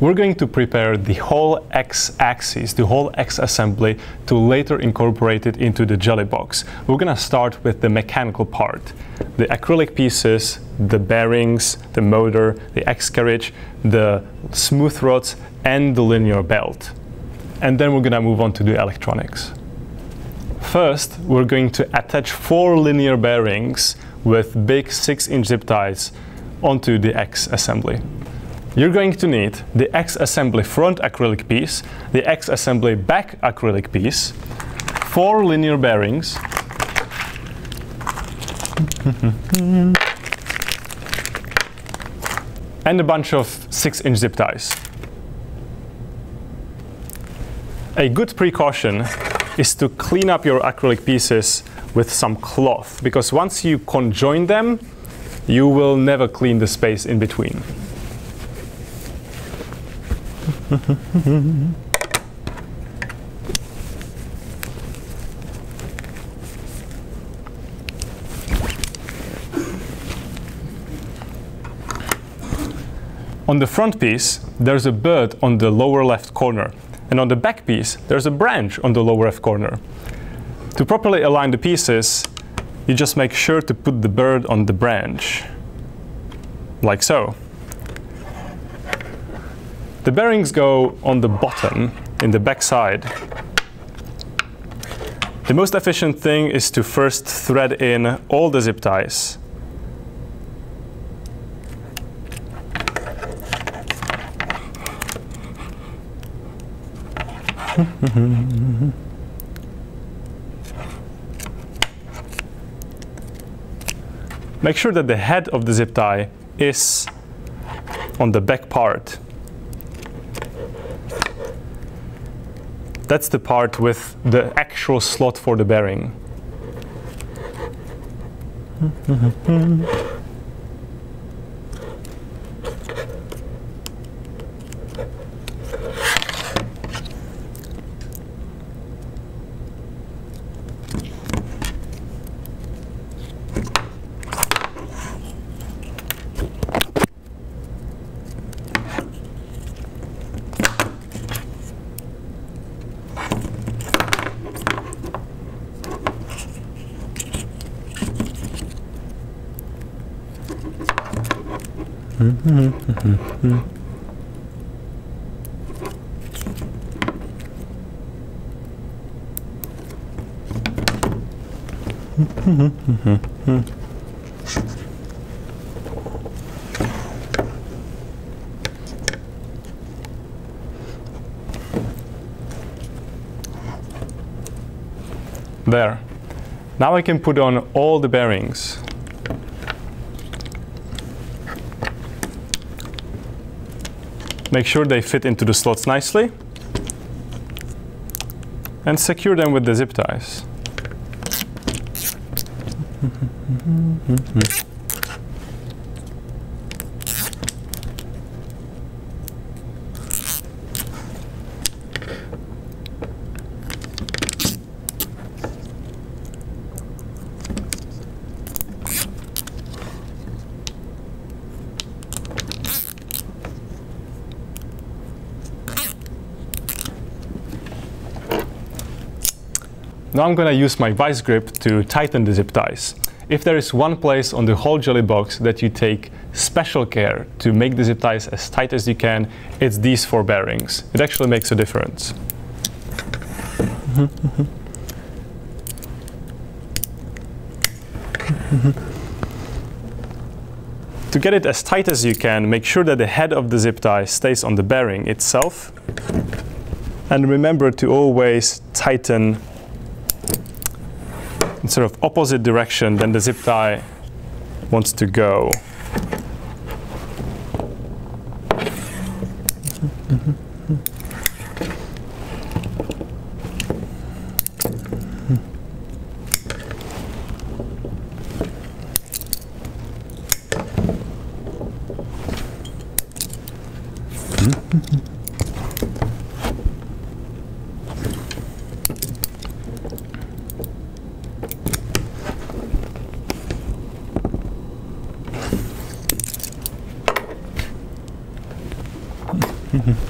we're going to prepare the whole X-axis, the whole X assembly, to later incorporate it into the JellyBox. We're going to start with the mechanical part. The acrylic pieces, the bearings, the motor, the X carriage, the smooth rods, and the linear belt. And then we're going to move on to the electronics. First, we're going to attach four linear bearings with big 6-inch zip ties onto the X assembly. You're going to need the X assembly front acrylic piece, the X assembly back acrylic piece, four linear bearings, and a bunch of 6-inch zip ties. A good precaution is to clean up your acrylic pieces with some cloth because once you conjoin them, you will never clean the space in between. on the front piece, there's a bird on the lower left corner. And on the back piece, there's a branch on the lower left corner. To properly align the pieces, you just make sure to put the bird on the branch, like so. The bearings go on the bottom, in the back side. The most efficient thing is to first thread in all the zip ties. Make sure that the head of the zip tie is on the back part. That's the part with the actual slot for the bearing. There. Now I can put on all the bearings. Make sure they fit into the slots nicely. And secure them with the zip ties. Now I'm going to use my vice grip to tighten the zip ties. If there is one place on the whole JellyBox that you take special care to make the zip ties as tight as you can, it's these four bearings. It actually makes a difference. to get it as tight as you can, make sure that the head of the zip tie stays on the bearing itself. And remember to always tighten sort of opposite direction than the zip tie wants to go.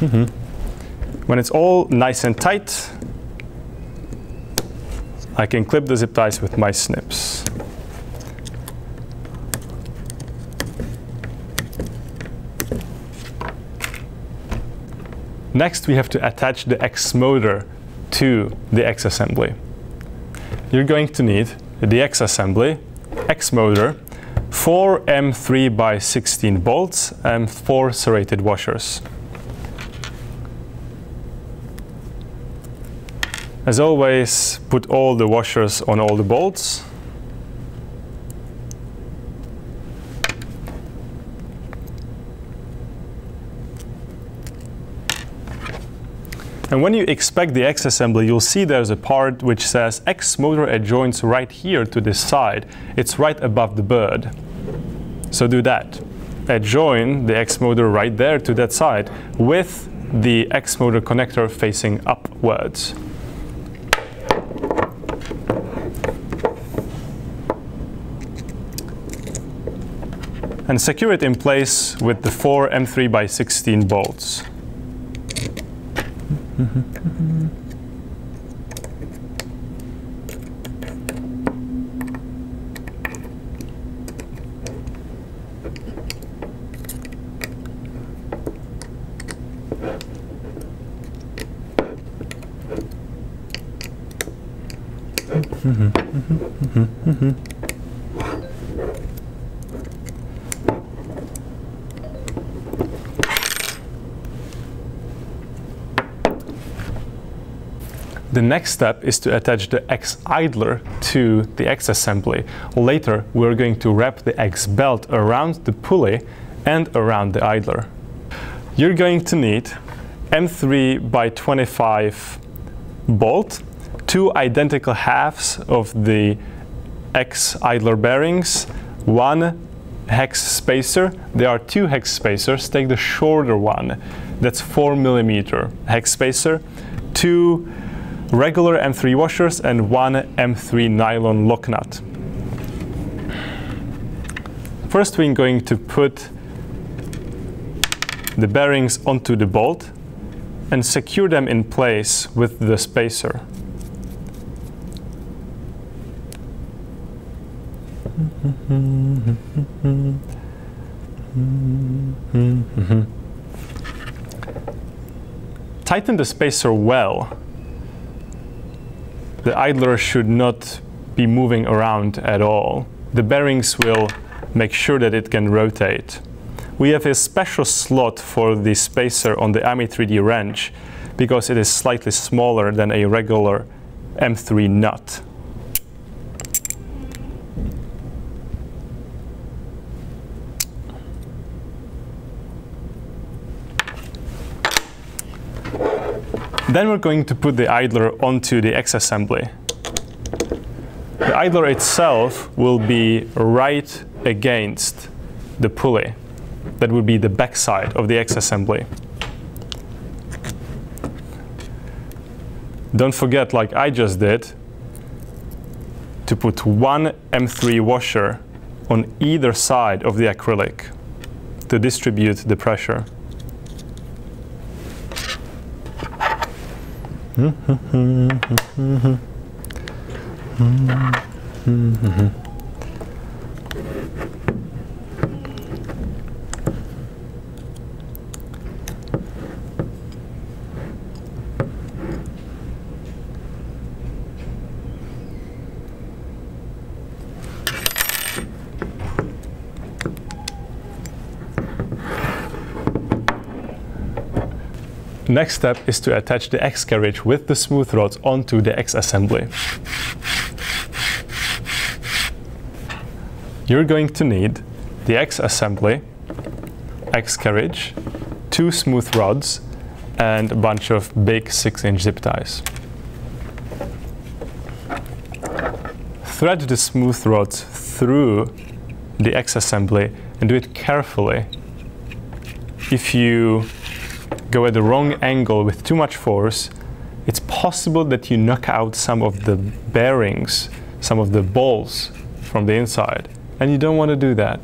Mm-hmm. when it's all nice and tight, I can clip the zip ties with my snips. Next, we have to attach the X motor to the X assembly. You're going to need the X assembly, X motor, four M3 by 16 bolts and four serrated washers. As always, put all the washers on all the bolts. And when you expect the X assembly, you'll see there's a part which says X motor adjoins right here to this side. It's right above the bird. So do that. Adjoin the X motor right there to that side with the X motor connector facing upwards. And secure it in place with the four M3 by 16 bolts. Mm-hmm. Mm-hmm. Mm-hmm. The next step is to attach the X idler to the X assembly. Later, we're going to wrap the X belt around the pulley and around the idler. You're going to need M3 by 25 bolt, two identical halves of the X idler bearings, one hex spacer. There are two hex spacers. Take the shorter one. That's 4 millimeter hex spacer. Two regular M3 washers and one M3 nylon lock nut. First we're going to put the bearings onto the bolt and secure them in place with the spacer. Tighten the spacer well the idler should not be moving around at all. The bearings will make sure that it can rotate. We have a special slot for the spacer on the IMADE3D wrench because it is slightly smaller than a regular M3 nut. Then we're going to put the idler onto the X assembly. The idler itself will be right against the pulley. That would be the backside of the X assembly. Don't forget, like I just did, to put one M3 washer on either side of the acrylic to distribute the pressure. Mm-hmm. mm-hmm. mm-hmm. mm-hmm. Next step is to attach the X carriage with the smooth rods onto the X assembly. You're going to need the X assembly, X carriage, two smooth rods, and a bunch of big 6-inch zip ties. Thread the smooth rods through the X assembly and do it carefully. If you go at the wrong angle with too much force, it's possible that you knock out some of the bearings, some of the balls from the inside. And you don't want to do that.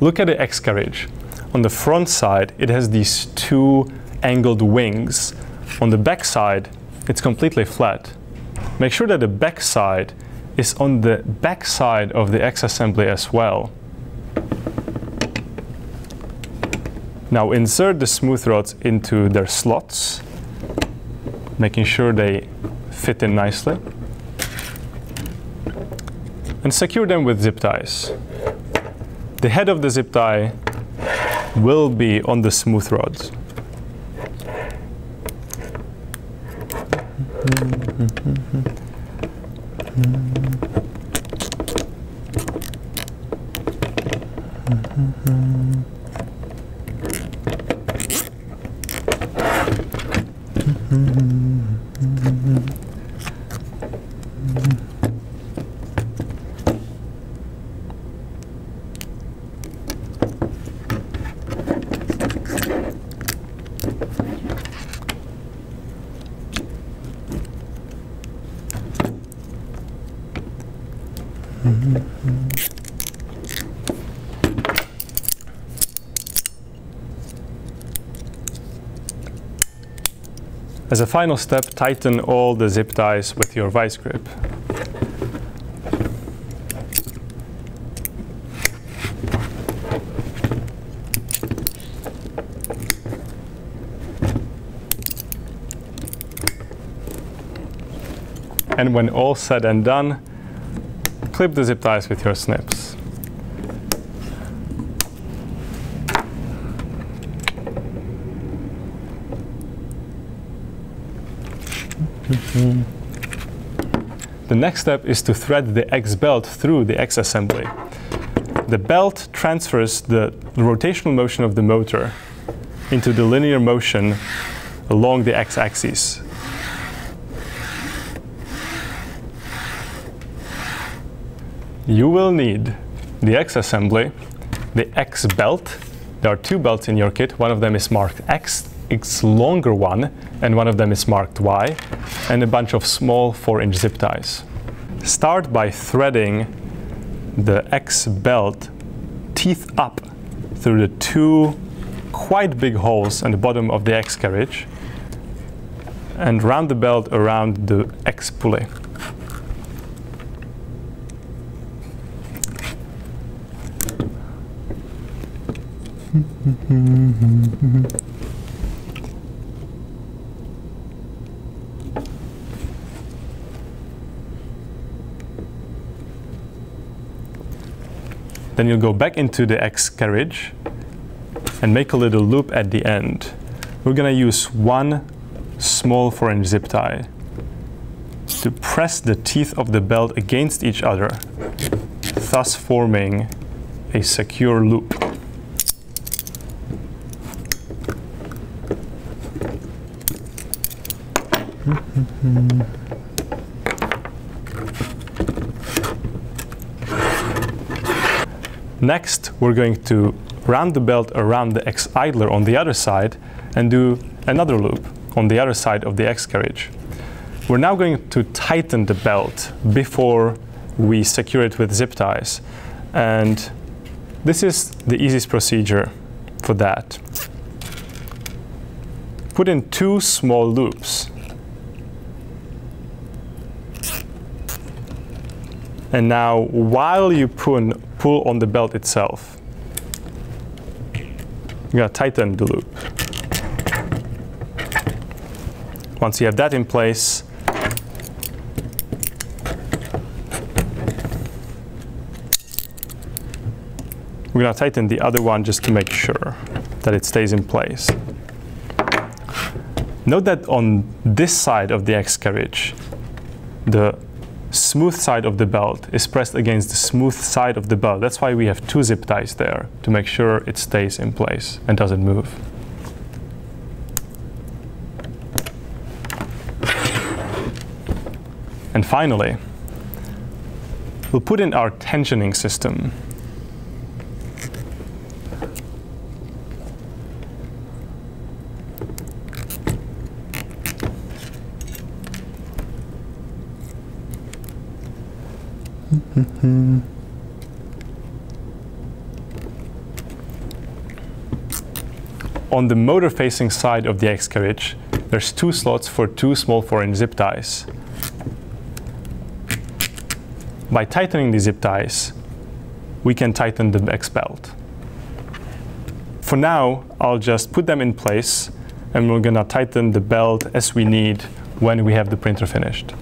Look at the X carriage. On the front side, it has these two angled wings. On the back side, it's completely flat. Make sure that the back side is on the back side of the X assembly as well. Now insert the smooth rods into their slots, making sure they fit in nicely. And secure them with zip ties. The head of the zip tie will be on the smooth rods. Mm-hmm. Mm-hmm. Mm-hmm. Mm-hmm. As a final step, tighten all the zip ties with your vice grip. And when all said and done, clip the zip ties with your snips. The next step is to thread the X belt through the X assembly. The belt transfers the rotational motion of the motor into the linear motion along the X axis. You will need the X assembly, the X belt. There are two belts in your kit. One of them is marked X, its longer one, and one of them is marked Y, and a bunch of small 4-inch zip ties. Start by threading the X belt teeth up through the two quite big holes in the bottom of the X carriage and round the belt around the X pulley. Then you'll go back into the X carriage and make a little loop at the end. We're going to use one small 4-inch zip tie to press the teeth of the belt against each other, thus forming a secure loop. Hmm. Next, we're going to round the belt around the X idler on the other side and do another loop on the other side of the X carriage. We're now going to tighten the belt before we secure it with zip ties. And this is the easiest procedure for that. Put in two small loops. And now, while you pull, on the belt itself. You're going to tighten the loop. Once you have that in place, we're going to tighten the other one just to make sure that it stays in place. Note that on this side of the X carriage, the smooth side of the belt is pressed against the smooth side of the belt. That's why we have two zip ties there to make sure it stays in place and doesn't move. And finally, we'll put in our tensioning system. On the motor facing side of the X carriage, there's two slots for two small 4-inch zip ties. By tightening the zip ties, we can tighten the X belt. For now, I'll just put them in place and we're gonna tighten the belt as we need when we have the printer finished.